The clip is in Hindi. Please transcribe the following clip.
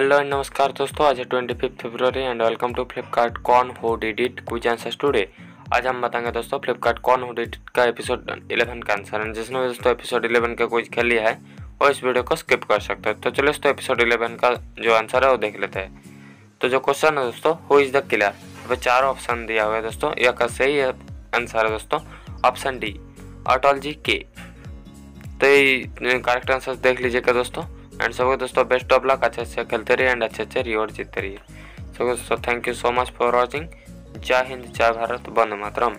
हेलो एंड नमस्कार दोस्तों, आज है twenty fifth February and welcome to Flipkart cone हो did it quiz answer today आज हम बताएँगे दोस्तों फ्लिपकार्ट कॉन हो डिड का एपिसोड 11 का आंसर है जिसने दोस्तों एपिसोड 11 का क्विज खेल लिया है, वो इस वीडियो को स्किप कर सकते हैं। तो चलो दोस्तों एपिसोड 11 का जो आंसर है, वो देख लेते हैं। तो जो क्वेश्चन है दोस्तों हु इज़ द किलर तो चार ऑप्शन दिया हुआ है दोस्तों। यह का सही आंसर है दोस्तों। ऑप्शन डी अटल जी के तो ये करेक्ट आंसर देख लीजिएगा दोस्तों। एंड सबको दोस्तों बेस्ट ऑफ़ लक अच्छे अच्छे खेलते रहिए एंड अच्छे अच्छे रिवॉर्ड जीतते रहिए। सबको दोस्तों thank you so much for watching जय हिंद, जय भारत. बंद मातरम.